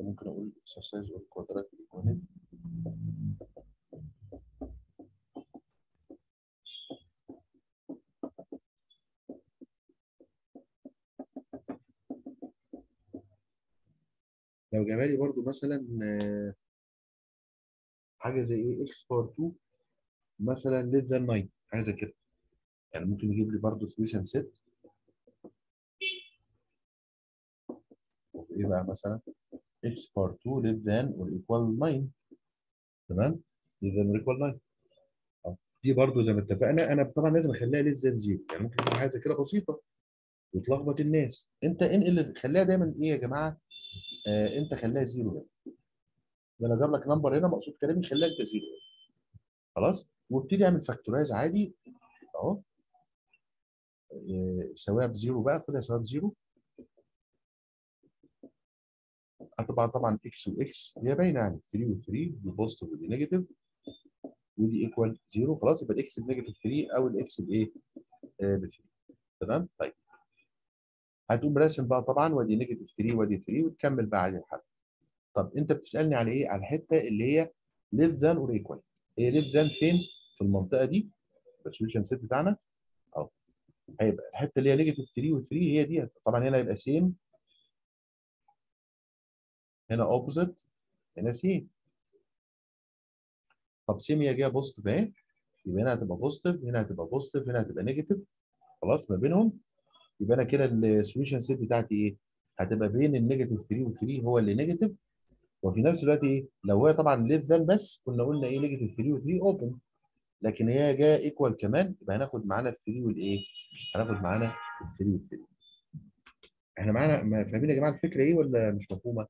ممكن أقول or quadratic equality لو جابها لي برضو مثلا آه، حاجة زي إيه x بار 2 مثلا less than 9 حاجة زي كده. يعني ممكن يجيب لي برضو solution set. إيه بقى مثلا؟ X power 2 less than or equal 9 تمام؟ less than or equal 9 أه، دي برضو زي ما اتفقنا أنا طبعا لازم أخليها less than 0 يعني ممكن تبقى حاجة كده بسيطة وتلخبط الناس. أنت انقل خليها دايما إيه يا جماعة؟ آه أنت خليها zero هنا ده أنا جاب لك number هنا مقصود كلامي خليها انت zero خلاص؟ وابتدي أعمل factorize عادي. أهو. آه، سواها ب zero بقى خدها سواها ب zero هتبقى طبعا إكس واكس هي باينة يعني 3 و3 دي positive ودي negative ودي equal zero خلاص يبقى ال x ب negative 3 أو ال x بإيه؟ آه ب 3 تمام؟ طيب هتقوم راسم بقى طبعا وادي negative 3 وادي 3 وتكمل بقى عادي الحل. طب أنت بتسألني على إيه؟ على الحتة اللي هي less than or equal. هي less than فين؟ في المنطقة دي ال solution set بتاعنا أهو هيبقى الحتة اللي هي negative 3 و3 هي دي طبعا هنا يبقى same هنا opposite هنا same طب same هي جاية positive اهي يبقى هنا هتبقى positive هنا هتبقى positive هنا هتبقى negative خلاص ما بينهم يبقى أنا كده ال solution set بتاعتي إيه؟ هتبقى بين ال negative 3 و3 هو اللي negative وفي نفس الوقت إيه؟ لو هي طبعا less than بس كنا قلنا إيه negative 3 و3 open لكن هي جاية equal كمان يبقى هناخد معانا ال 3 والايه؟ هناخد معانا ال 3 وال 3 إحنا معانا فاهمين يا جماعة الفكرة إيه ولا مش مفهومة؟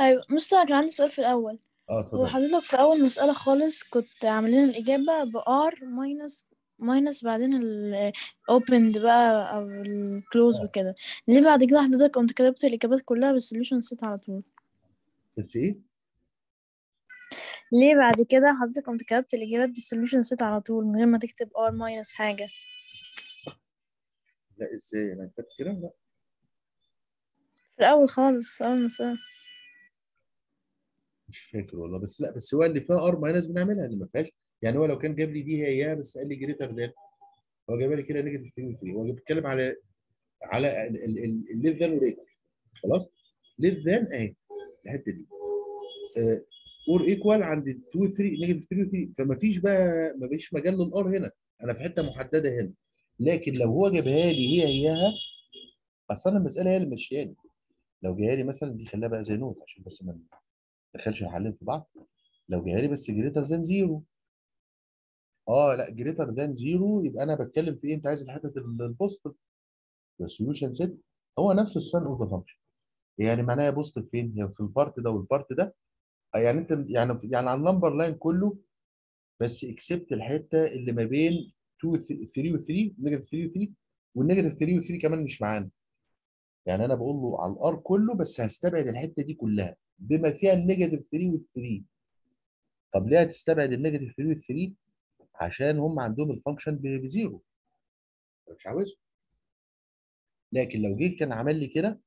أيوه مستر كان عندي سؤال في الأول. آه هو اتفضل. حضرتك في أول مسألة خالص كنت عاملين الإجابة ب R minus minus بعدين ال opened بقى أو ال close آه. وكده. ليه بعد كده حضرتك كنت كتبت الإجابات كلها بال solution set على طول؟ بس إيه؟ ليه بعد كده حضرتك كنت كتبت الإجابات بال solution set على طول من غير ما تكتب R minus حاجة؟ لا إزاي؟ أنا كتبت كده؟ لا. في الأول خالص أول مسألة. مش فاكر والله بس لا بس هو اللي فيها R minus بنعملها اللي ما فيهاش. يعني هو لو كان جاب لي دي هي اياها بس قال لي greater than هو جاب لي كده negative 3 3 هو بيتكلم على على ال less than وال equal خلاص؟ less than اهي الحتة دي. or equal عند 2 3 negative 3 3 فما فيش بقى ما فيش مجال لل R هنا. أنا في حتة محددة هنا. لكن لو هو جابها لي هي اياها أصلا المسألة هي اللي ماشياني. لو جاية لي مثلا دي خليها بقى زي note عشان بس ما ندخلش الحلين في بعض. لو جاية لي بس greater than zero. آه لا greater than zero يبقى أنا بتكلم في إيه؟ أنت عايز الحتة ال positive. ال solution set هو نفس ال sign of the function يعني معناها positive فين؟ هي في ال part ده وال part ده. يعني أنت يعني يعني على ال number line كله بس except الحتة اللي ما بين 2 3 و 3 negative 3 و 3 وال negative 3 و 3 كمان مش معانا. يعني أنا بقول له على ال R كله بس هستبعد الحتة دي كلها. بما فيها ال negative 3 و 3 طب ليه هتستبعد ال negative 3 و 3 عشان هم عندهم ال function ب zero مش عاوزهم. لكن لو جيت كان عمل لي كده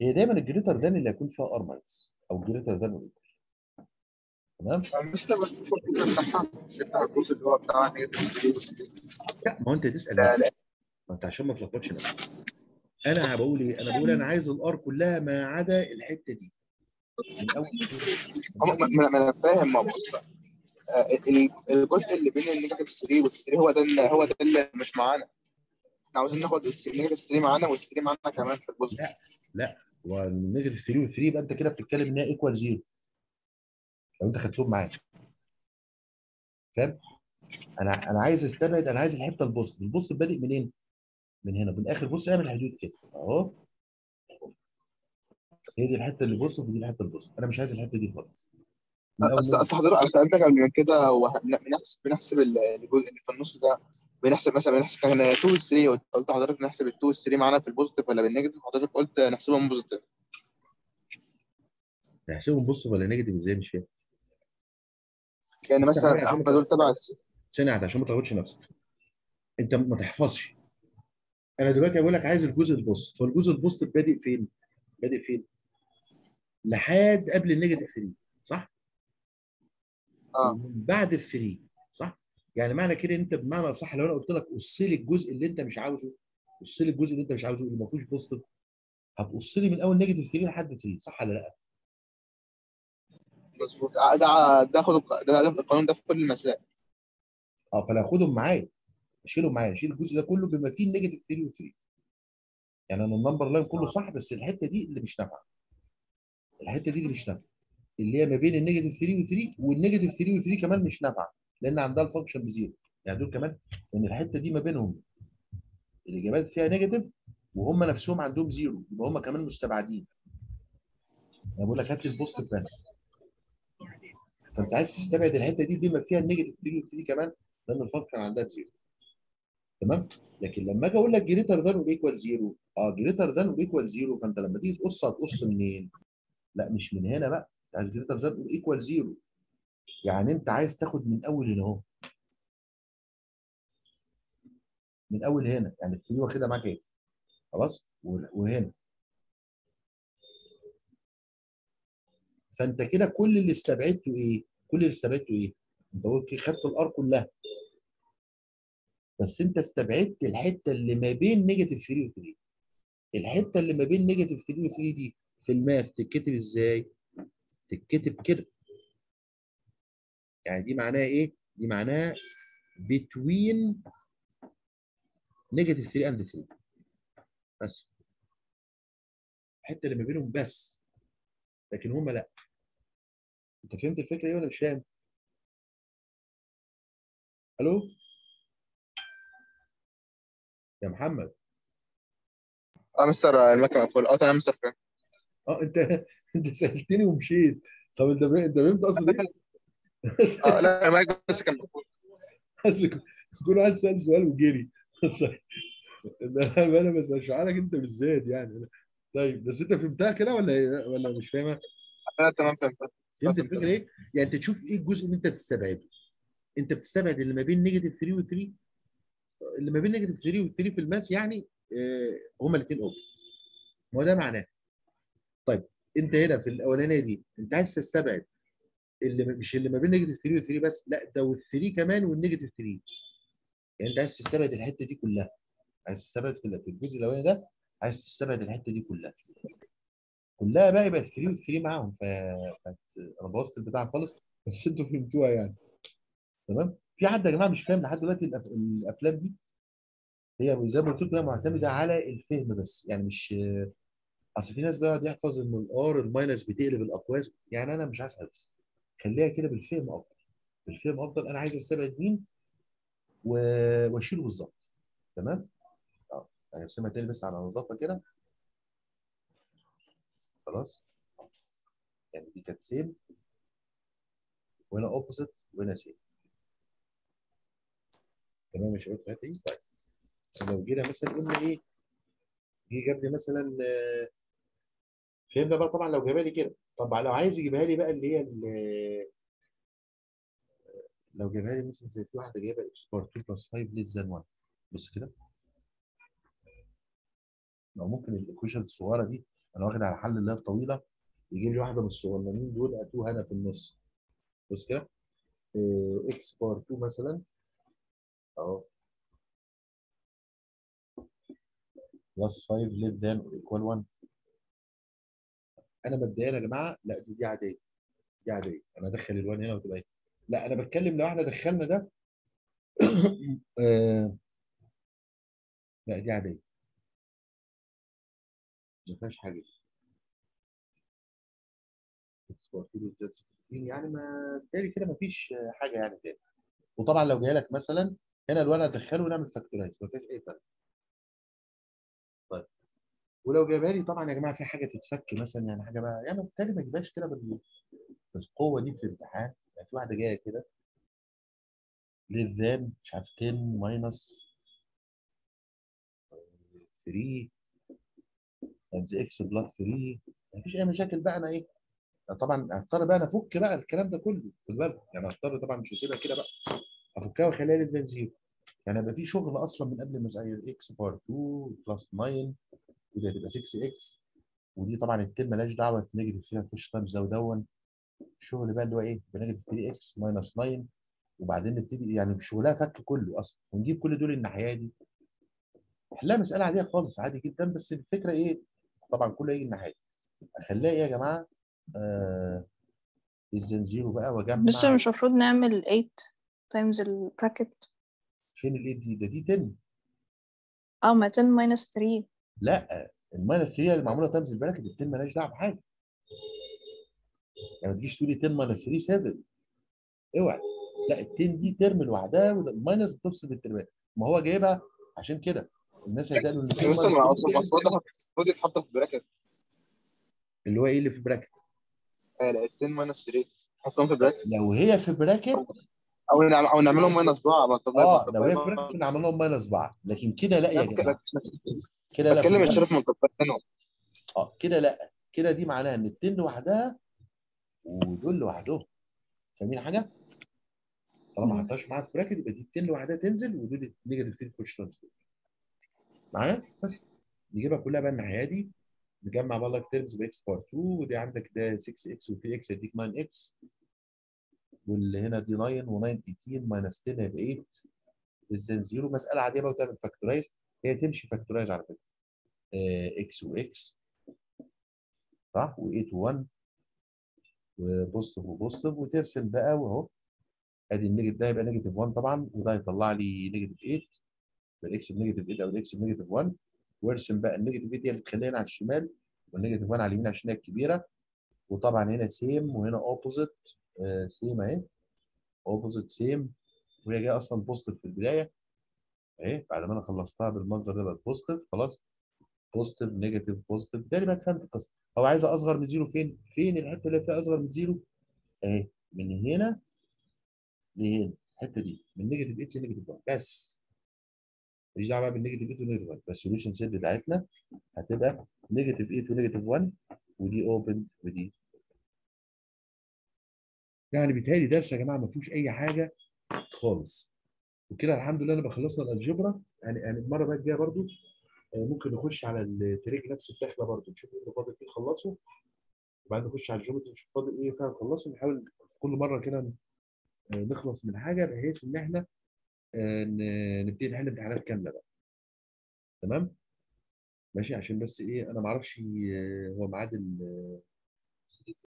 هي دايما ال greater than اللي هيكون فيها R minus أو greater than تمام؟ بس بتاعها بتاع الجزء اللي هو بتاع negative لا ما هو أنت تسأل لا. لا. ما أنت عشان ما تلخبطش نفسك. أنا بقول إيه؟ أنا بقول أنا عايز ال R كلها ما عدا الحتة دي. ما أنا فاهم ما بص آه، ال- الجزء اللي بين ال negative 3 وال 3 هو ده اللي هو ده اللي مش معانا. إحنا عاوزين ناخد ال negative 3 معانا وال 3 معانا كمان في الجزء. لا لا. هو ال negative 3 و 3 يبقى أنت كده بتتكلم إنها equal zero لو أنت خدتهم معاك فاهم؟ أنا أنا عايز أستبعد أنا عايز الحتة ال positive ال positive بادئ منين؟ من هنا. من اخر بص اعمل حدود كده. أهو. هي دي الحتة اللي بوست ودي الحتة البوست أنا مش عايز الحتة دي خالص. اصل حضرتك سالتك قبل من كده بنحسب بنحسب ال- الجزء اللي في النص ده. بنحسب مثلا بنحسب كان 2 و 3 قلت لحضرتك نحسب ال 2 و 3 معانا في البوزيتيف ولا بالنيجاتيف حضرتك قلت نحسبهم بوزيتيف نحسبهم بوست ولا نيجاتيف إزاي؟ مش فاهم. يعني مثلا إحنا دول تبع واحدة عشان ما تغلطش نفسك. أنت ما تحفظش. أنا دلوقتي بقول لك عايز الجزء ال positive فالجزء ال positive بادئ فين بادئ فين؟ لحد قبل ال negative 3 صح؟ آه بعد ال 3 صح؟ يعني معنى كده أنت بمعنى صح لو أنا قلت لك قص لي الجزء اللي أنت مش عاوزه قص لي الجزء اللي أنت مش عاوزه اللي ما فيهوش positive هتقص لي من أول negative 3 لحد 3 صح ولا لأ؟ مظبوط آه، ده ده خد ده ده القانون ده في كل المسائل آه فأنا هاخدهم معايا اشيلهم معايا اشيل الجزء ده كله بما فيه ال negative 3 و 3 يعني أنا ال number line كله صح بس الحتة دي اللي مش نافعة. الحتة دي اللي مش نافعة. اللي هي ما بين ال negative 3 و 3 وال negative 3 و 3 كمان مش نافعة لأن عندها ال function ب zero. يعني دول كمان إن الحتة دي ما بينهم الإجابات فيها negative وهم نفسهم عندهم zero يبقى هم كمان مستبعدين. أنا بقول لك هات لي ال positive بس. فأنت عايز تستبعد الحتة دي بما فيها ال negative 3 و 3 كمان لأن ال function عندها zero. تمام؟ لكن لما أجي أقول لك greater than و equal zero آه greater than و equal zero فأنت لما تيجي تقص هتقص منين؟ لا مش من هنا بقى. أنت عايز greater than و equal zero يعني أنت عايز تاخد من أول هنا أهو. من أول هنا. يعني ال three واخدها معاك إيه؟ خلاص؟ وهنا. فأنت كده كل اللي استبعدته إيه؟ كل اللي استبعدته إيه؟ أنت قلت خدت ال R كلها. بس انت استبعدت الحتة اللي ما بين negative 3 و 3 الحتة اللي ما بين negative 3 و 3 دي في ال math تتكتب إزاي؟ تتكتب كده. يعني دي معناها إيه؟ دي معناها between negative 3 and 3 بس. الحتة اللي ما بينهم بس. لكن هم لا. انت فهمت الفكرة إيه ولا مش فاهم؟ ألو؟ يا محمد. آه مستر المكنة مقفولة. أه تمام مستر أه أنت أنت سألتني ومشيت. طب أنت أنت فهمت قصدي إيه؟ أه لا المايك بس كان مقفول. حاسس كل واحد سأل سؤال وجري. طيب أنا أنا بس اشرح لك أنت بالذات يعني. طيب بس أنت فهمتها كده ولا إيه؟ ولا مش فاهمها؟ لا تمام فهمت. فهمت الفكرة إيه؟ يعني أنت تشوف إيه الجزء اللي أنت بتستبعده؟ أنت بتستبعد اللي ما بين negative 3 و 3 اللي ما بين negative 3 و 3 في ال math يعني آه هما الاثنين open هو ده معناه. طيب انت هنا في الأولانية دي انت عايز تستبعد اللي مش اللي ما بين negative 3 و 3 بس لا ده وال 3 كمان وال negative 3 يعني انت عايز تستبعد الحتة دي كلها. عايز تستبعد في الجزء الأولاني ده عايز تستبعد الحتة دي كلها. كلها بقى يبقى 3 و 3 معاهم. ف... أنا بوظت البتاع خالص بس أنتوا فهمتوها يعني. تمام؟ في حد يا جماعة مش فاهم لحد دلوقتي. الأفلام دي؟ هي زي ما قلت لكم هي معتمدة على الفهم بس يعني مش أصل في ناس بيقعد يحفظ إن ال R ال minus بتقلب الأقواس يعني أنا مش عايز حفظ خليها كده بالفهم أفضل بالفهم أفضل أنا عايز أستبعد مين و... وأشيله بالظبط تمام؟ آه يعني أرسمها تاني بس على نظافة كده. خلاص. يعني دي كانت same وهنا opposite وهنا same تمام يا شباب؟ فهمت إيه طيب لو جينا مثلا قلنا إيه؟ جه جاب لي مثلا آه، فهمنا بقى طبعا لو جابها لي كده. طب لو عايز يجيبها لي بقى اللي هي ال- لو جابها لي مثلا زي في واحدة جايبة إكس بار 2 plus 5 less than 1 بص كده. لو ممكن ال equation الصغيرة دي أنا واخد على حل اللي هي الطويله يجيب لي واحدة من الصغننين دول اتوه هنا في النص. بص كده. x power 2 مثلا أهو. plus 5 less than or equal 1 أنا مبدئيا يا جماعة. لا دي, دي عادية. دي عادية. أنا ادخل ال one هنا وتبقى لا أنا بتكلم لو إحنا دخلنا ده. آه، لا دي عادية. ما فيهاش حاجة. يعني ما بالتالي كده ما فيش حاجة يعني تاني. وطبعا لو جاي لك مثلا هنا الولد ادخله ونعمل factorize ما فيش أي فرق. طيب. ولو جايبها لي طبعا يا جماعة في حاجة تتفك مثلا يعني حاجة بقى يعني بالتالي ما تجيبهاش كده بال- بالقوة دي في الامتحان. يعني في واحدة جاية كده less than مش عارف 10 minus 3 times x plus 3 مفيش أي مشاكل بقى أنا إيه طبعا هضطر بقى أنا أفك بقى الكلام ده كله. خد بالك. يعني هضطر طبعا مش هسيبها كده بقى. افكها واخليها less zero يعني هيبقى في شغل أصلا من قبل ما اسير x power 2 plus 9 وده هتبقى 6 x ودي طبعا ال term مالهاش دعوة negative 3 هتخش times ده وده. الشغل بقى اللي هو إيه؟ ب negative 3 x minus 9 وبعدين نبتدي يعني شغلها فك كله أصلا. ونجيب كل دول الناحية دي. نحلها مسألة عادية خالص عادي جدا بس الفكرة إيه؟ طبعا كله هيجي الناحية دي. أخليها إيه يا جماعة؟ آه less than zero بقى وأجمع بس مش المفروض نعمل 8 times ال bracket فين الايه دي ده دي 10 آه ما 10 minus 3 لا ال minus 3 اللي معمولة times ال bracket ال 10 مالهاش دعوة بحاجة. يعني ما تجيش تقولي 10 minus 3 7 اوعى. لا ال 10 دي term لوحدها وال minus بتفصل الترمات ما هو جايبها عشان كده. الناس هيسألوا إن 10 بس minus ما 3 المفروض المفروض يتحط في bracket اللي هو إيه اللي في bracket آه لا 10 minus 3 حطهم في bracket لو هي في bracket أو نعمل أو نعملهم minus بعض. آه لو هي كنا عملنا لهم minus بعض. لكن كده لا يا جماعة. كده لا بتكلم منطبق منهم آه كده لا. كده دي معناها إن ال ten لوحدها ودول لوحدهم. فاهمين حاجة؟ طالما ما. حطهاش معاها في bracket يبقى دي ال ten لوحدها تنزل ودول negative 3 تخش transfer معايا؟ بس. نجيبها كلها بقى الناحية دي. نجمع بقى like terms ب x power 2 ودي عندك ده 6 إكس و3 إكس يديك 9 x واللي هنا دي 9 و9 18 minus 10 هيبقى 8 less than 0 مسألة عادية بقى وتعمل factorize هي تمشي factorize على فكرة. إكس واكس صح؟ و8 و1 و positive و positive وترسم بقى واهو أدي ال negative ده يبقى negative 1 طبعا وده يطلع لي negative 8 يبقى ال x ب negative 8 أو ال x ب negative 1 وارسم بقى ال negative 8 هي اللي تخلينا على الشمال وال negative 1 على اليمين عشان هي الكبيرة. وطبعا هنا same وهنا opposite same اهي. opposite same وهي جاية أصلا positive في البداية. اهي بعد ما أنا خلصتها بالمنظر ده بقت positive خلاص. positive negative positive ده اللي بقى فهمت القصة. هو عايز أصغر من zero فين؟ فين الحتة اللي فيها أصغر من zero؟ اهي من هنا لهنا. الحتة دي من negative 8 ل negative 1 بس. ماليش دعوة بقى بال negative 8 و negative 1 فال solution set بتاعتنا هتبقى negative 8 و negative 1 ودي open ودي يعني بيتهيألي درس يا جماعة ما فيهوش أي حاجة خالص. وكده الحمد لله أنا بخلصنا ال algebra. يعني يعني المرة بقى الجايه برضو آه، ممكن نخش على التريك نفس الدخلة برضو. نشوف إيه اللي فاضل فيه نخلصه. وبعدين نخش على الجيومتري نشوف فاضل إيه فيها نخلصه. ونحاول في كل مرة كده آه، نخلص من حاجة بحيث إن إحنا آه، نبتدي نحل امتحانات كاملة بقى. تمام؟ ماشي عشان بس إيه أنا ما أعرفش هو ميعاد